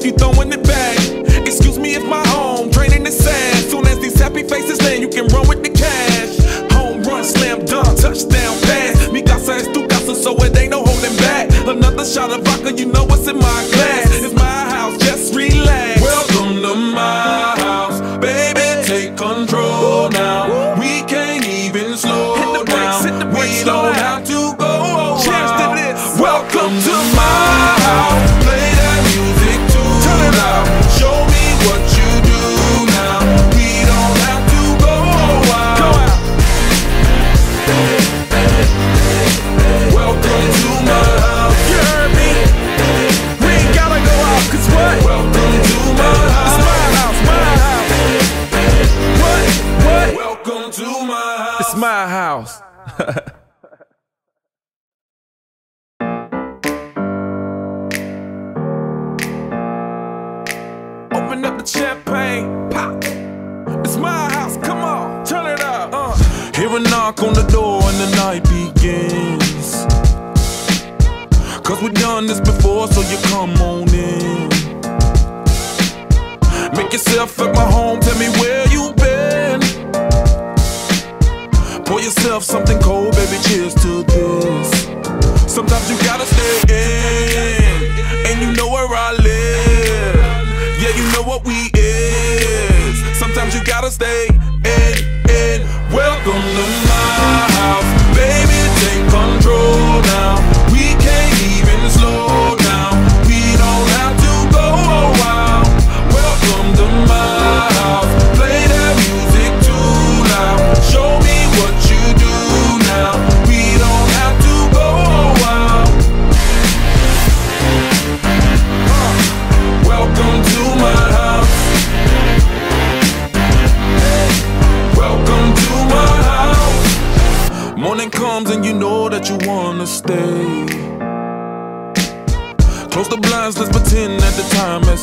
if you throwing it back. Excuse me if my home draining the sand. Soon as these happy faces land, you can run with the cash. Home run, slam dunk, touchdown pass. Mi casa es tu casa, so it ain't no holding back. Another shot of vodka, you know what's in my glass. Welcome to my house. It's my house. Open up the champagne, pop. It's my house, come on, turn it up. Uh. Hear a knock on the door and the night begins. Cause we've done this before, so you come on in. Make yourself at my home, tell me where yourself something cold, baby, cheers to this. Sometimes you gotta stay in, and you know where I live. Yeah, you know what we is. Sometimes you gotta stay Morning comes and you know that you wanna stay. Close the blinds, let's pretend that the time has